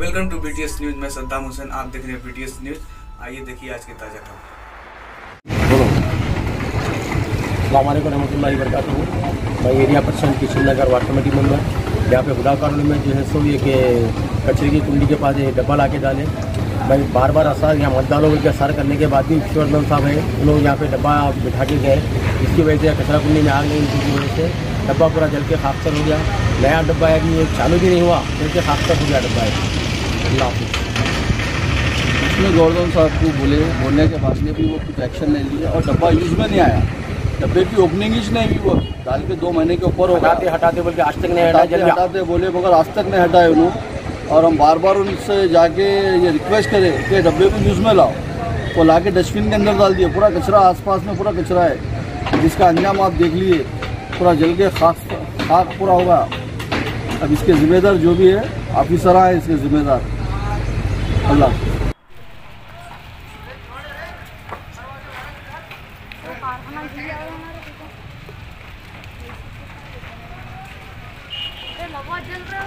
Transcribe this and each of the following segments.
Welcome to BTS news, मैं सद्दाम हुसैन, आप देख रहे हैं बीटीएस न्यूज़। आइए देखिए आज की ताज़ा खबर। वरकatuh मैं area percent Kishan Nagar ward committee member यहाँ पे खुदा कॉलोनी में जो है सो ये कि कचरे की कुंडी के पास ये डब्बा ला के डाले। मैं बार बार असर यहाँ मतदारों के असर करने के बाद भी ईश्वर मैम साहब हैं। उन लोग यहाँ पे डब्बा बिठा के गए। इसकी वजह से कचरा कुंडी में आग नहीं की वजह से डब्बा पूरा जल के खाकसर हो गया। नया डब्बा है कि ये चालू भी नहीं हुआ, जल के खाकसर हो गया डब्बा है। अल्लाह उसमें गौरधन साहब को बोले बोलने के बाद में भी वो कुछ एक्शन नहीं लिया और डब्बा यूज़ में नहीं आया। डब्बे की ओपनिंग ही नहीं हुई वो। डाल के दो महीने के ऊपर हो हटाते हटाते बोल के आज तक नहीं हटाते हटाते बोले मगर आज तक नहीं हटाए उन्होंने। और हम बार बार उनसे जाके ये रिक्वेस्ट करें कि डब्बे को यूज़ में लाओ। वो ला के डस्टबिन के अंदर डाल दिए। पूरा कचरा आसपास में पूरा कचरा है। जिसका अंजाम आप देख लिए। पूरा जल के खाक खाक पूरा होगा। अब इसके ज़िम्मेदार जो भी है ऑफिसर आए इसके ज़िम्मेदार। अल्लाह। बहुत जल रहा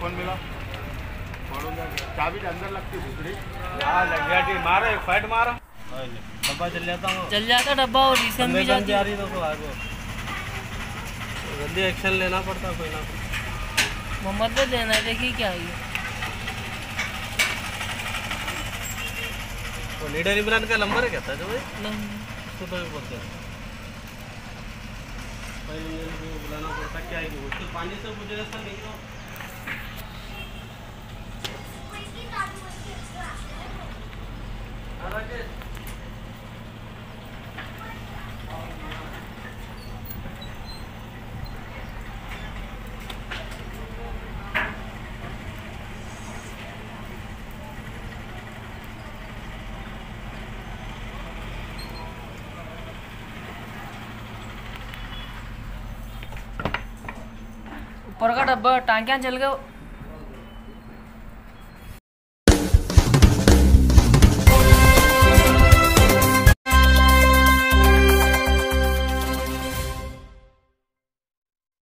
फ़ोन मिला चाबी अंदर लगती दूसरी लग गया ठीक मारो एक फाइट मारो डब्बा चल जाता हूँ जल जाता डब्बा और रीसन भी जाती रही तो आगे। जल्दी एक्शन लेना पड़ता कोई ना। कोई मोहम्मद को देना है देखिए क्या है वो लीडर इमरान का नंबर है क्या था जो भाई? नहीं, उसको तो बोलते हैं। बुलाना पड़ता क्या है। वो पानी से मुझे सर नहीं ऊपर का डब्बा टांकियाँ जल गए।